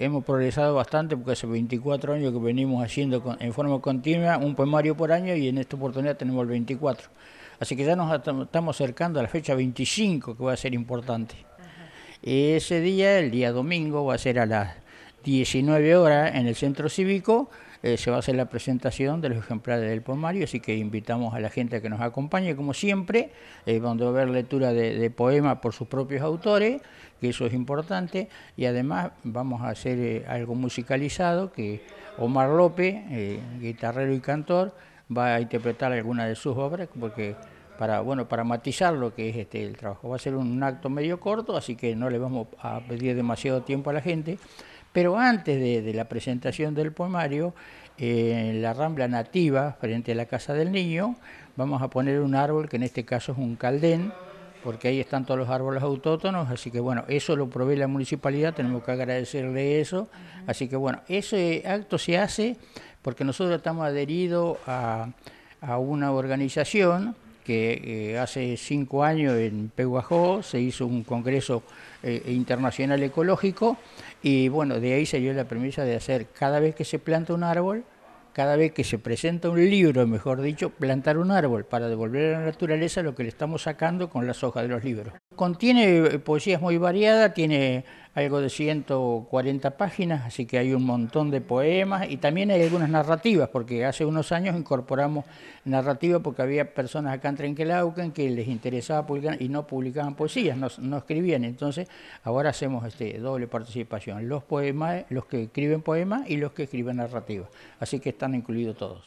Hemos progresado bastante porque hace 24 años que venimos haciendo en forma continua un poemario por año y en esta oportunidad tenemos el 24. Así que ya nos estamos acercando a la fecha 25 que va a ser importante. Ese día, el día domingo, va a ser a las 19 horas en el centro cívico eh, se va a hacer la presentación de los ejemplares del poemario, así que invitamos a la gente a que nos acompañe, como siempre, eh, donde va a haber lectura de, poemas por sus propios autores, que eso es importante, y además vamos a hacer eh, algo musicalizado, que Omar López, eh, guitarrero y cantor, va a interpretar algunas de sus obras, porque para bueno para matizar lo que es este el trabajo. Va a ser un acto medio corto, así que no le vamos a pedir demasiado tiempo a la gente, pero antes de, la presentación del poemario, en la rambla nativa, frente a la Casa del Niño, vamos a poner un árbol, que en este caso es un caldén, porque ahí están todos los árboles autóctonos, así que bueno, eso lo provee la municipalidad, tenemos que agradecerle eso, así que bueno, ese acto se hace porque nosotros estamos adheridos a, una organización que eh, hace cinco años en Peguajó se hizo un congreso eh, internacional ecológico y bueno, de ahí salió la premisa de hacer cada vez que se planta un árbol, cada vez que se presenta un libro, mejor dicho, plantar un árbol para devolver a la naturaleza lo que le estamos sacando con las hojas de los libros. Contiene eh, poesías muy variadas, tiene algo de 140 páginas, así que hay un montón de poemas y también hay algunas narrativas, porque hace unos años incorporamos narrativa porque había personas acá en Trenquelauquen que les interesaba publicar y no publicaban poesías, no, escribían, entonces ahora hacemos este doble participación, los poemas, los que escriben poemas y los que escriben narrativa, así que están incluidos todos.